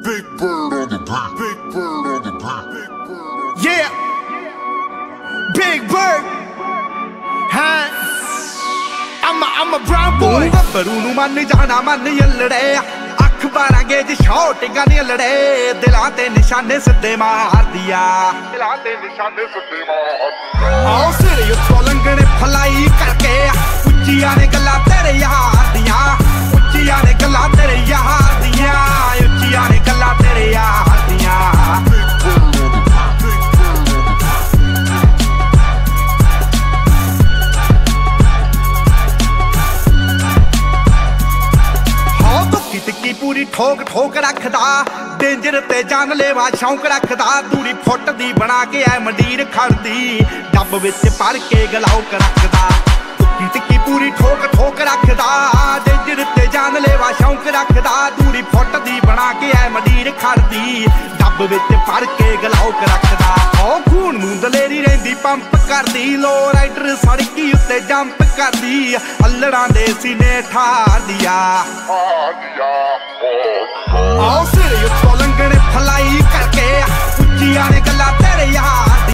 Big bird on the beat. Big bird on the beat. Yeah. Big Bird. ਹਾਂ I'm a, I'm a brown boy. ਗੱਭਰੂ ਨੂੰ ਮੰਨ ਜਾਣਾ ਮੰਨ ਯੱਲੜੇ ਅੱਖ ਬਾਰਾਂਗੇ ਜੀ ਸ਼ੌਟਿੰਗਾਂ ਨੀ ਲੜੇ ਦਿਲਾਂ ਤੇ ਨਿਸ਼ਾਨੇ ਸਿੱਧੇ ਮਾਰਦੀਆ ਦਿਲਾਂ ਦੇ ਨਿਸ਼ਾਨੇ ਸਿੱਧੇ ਮਾਰ ਆਓ ਸਿਰ ਉੱਤੋਂ ਟਿੱਕੀ ਪੂਰੀ ਠੋਕ ਠੋਕ ਰੱਖਦਾ, ਡੇਂਜਰ ਤੇ ਜਾਨ ਲੈਵਾ ਸ਼ੌਂਕ ਰੱਖਦਾ, ਦੂਰੀ ਫੁੱਟ ਦੀ ਬਣਾ ਕੇ ਐ ਮੰਡੀਰ ਖੜਦੀ, ਡੱਬ ਵਿੱਚ ਭਰ ਕੇ ਗਲਾਉਕ ਰੱਖਦਾ। ਧੁੱਕੀ ਟਿੱਕੀ ਪੂਰੀ ਠੋਕ ਠੋਕ ਰੱਖਦਾ, ਡੇਂਜਰ ਤੇ ਜਾਨ ਲੈਵਾ ਸ਼ੌਂਕ ਰੱਖਦਾ, ਦੂਰੀ ਫੁੱਟ ਦੀ ਬਣਾ ਕੇ ਐ ਮੰਡੀਰ ਖੜਦੀ, ਡੱਬ ਵਿੱਚ ਭਰ ਕੇ ਗਲਾਉਕ ਰੱਖਦਾ। ਉਹ ਖੂਨ ਨੂੰ ਦਲੇਰੀ ਰਹਿੰਦੀ, ਪੰਪ ਕਰਦੀ, ਲੋ ਰਾਈਡਰ ਸੜਕੀ ਉੱਤੇ ਜੰਪ ਕਰਦੀ ਅల్లੜਾਂ ਦੇ ਸੀਨੇ ਠਾਰਦੀਆ। ਆ ਦਿਆ